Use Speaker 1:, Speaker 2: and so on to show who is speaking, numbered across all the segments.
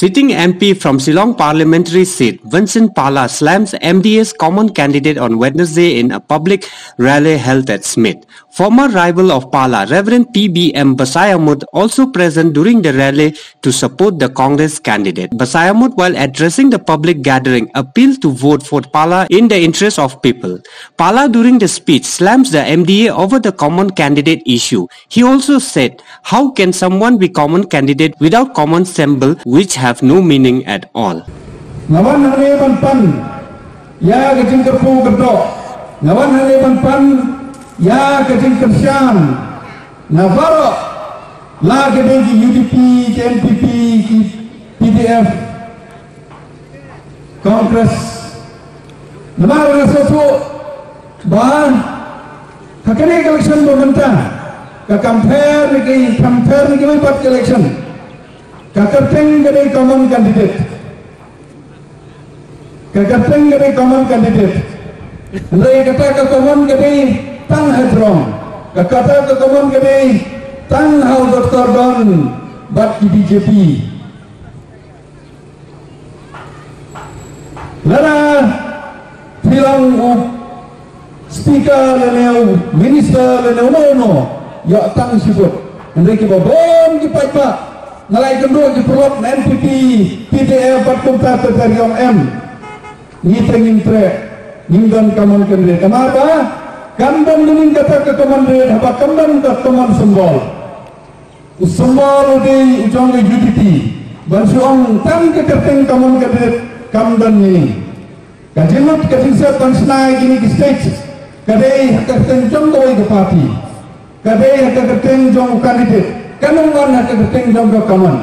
Speaker 1: Sitting MP from Shillong parliamentary seat, Vincent Pala slams MDA's common candidate on Wednesday in a public rally held at Smith. Former rival of Pala, Reverend PBM Basayamud, also present during the rally to support the Congress candidate. Basayamud, while addressing the public gathering, appealed to vote for Pala in the interest of people. Pala, during the speech, slams the MDA over the common candidate issue. He also said, How can someone be common candidate without common symbol which have no meaning at all.
Speaker 2: Ngawan hane ban pan ya kecing kerpu kedok. Ngawan hane ban pan ya kecing kersyam. Navaro la kedeng ki UDP, ki NPP, ki PDF, Kongres. Namar na sesuatu bahan hakane election pemerintah ka compare ni ki compare ni ki pat election Kakateng dari common candidate. Kakateng dari common candidate. Dari kata ke common dari Tan Hedrom. Kata ke common dari Tan Hau Dr. Don Bat di BJP. Lara bilang speaker leneu minister leneu no no ya tang sibut. Hendak kita bom kita pak nalai kendua di perut NPP PTL Patkumta Tertariong M Ngiteng intre Nginggan kaman kendri Kenapa? Kandang dengan kata ke komandri Apa kandang ke teman sembol. Sembol di ujung di UDP Bansuang tan ke kerteng kaman kendri Kandang ini. Kajinut kajinset tan gini ke stage Kadai kerteng jom kawai ke parti Kadai kerteng jom kandidat kanong man na kagating dong ka kaman.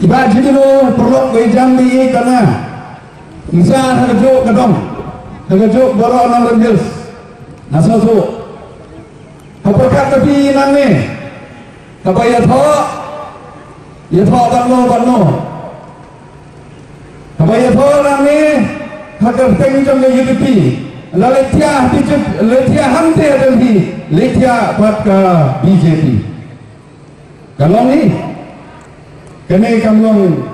Speaker 2: Iba jadi lo perlu kau jam ni kana. Isa hagajo Hagajo baro nang rendes. Nasa so. Apa kat tapi nang ni? Apa ya tho? Ya tho ban lo ban lo. Apa ya tho nang ni? Hagating dong ka UDP. Laletia dijut letia hante adalah letia buat ke BJP. Kalau ni, kena kamu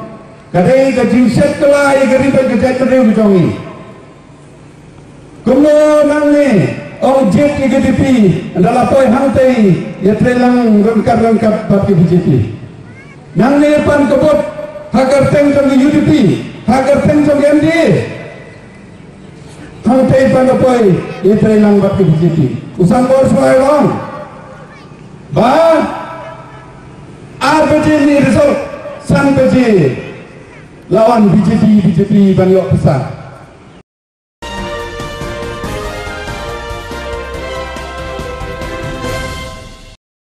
Speaker 2: kadai ke jinset kelah yang kiri ke kerja kerja macam orang jet ke BJP adalah toy hante ya telang rengkap rengkap buat ke BJP. Nang ni pan kebut hagar teng jom UDP, hagar teng jom MDA. Kau tay pa na po ay itry lang ba't BJP. Usang boss mo ay wrong. Ba? RPG ni result. San PG. Lawan BJP, BJP banyo besar.